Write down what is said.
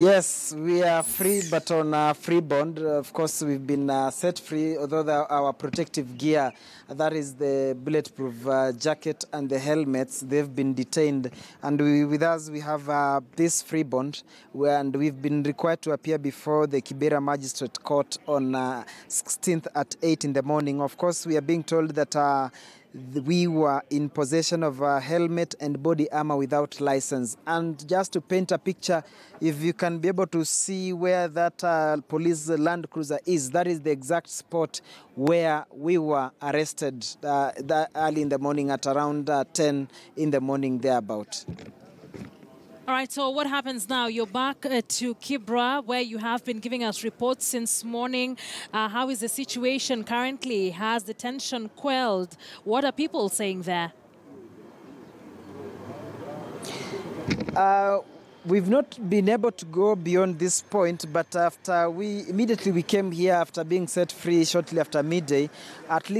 Yes, we are free, but on a free bond. Of course, we've been uh, set free, although the, our protective gear, that is the bulletproof uh, jacket and the helmets, they've been detained. And we, with us, we have uh, this free bond, where, and we've been required to appear before the Kibera Magistrate Court on uh, 16th at 8 in the morning. Of course, we are being told that uh, we were in possession of a helmet and body armor without license. And just to paint a picture, if you can be able to see where that uh, police land cruiser is, that is the exact spot where we were arrested uh, early in the morning at around uh, 10 in the morning thereabout. All right, so what happens now? You're back uh, to Kibra, where you have been giving us reports since morning. Uh, how is the situation currently? Has the tension quelled? What are people saying there? Uh, we've not been able to go beyond this point, but after we immediately we came here after being set free shortly after midday, at least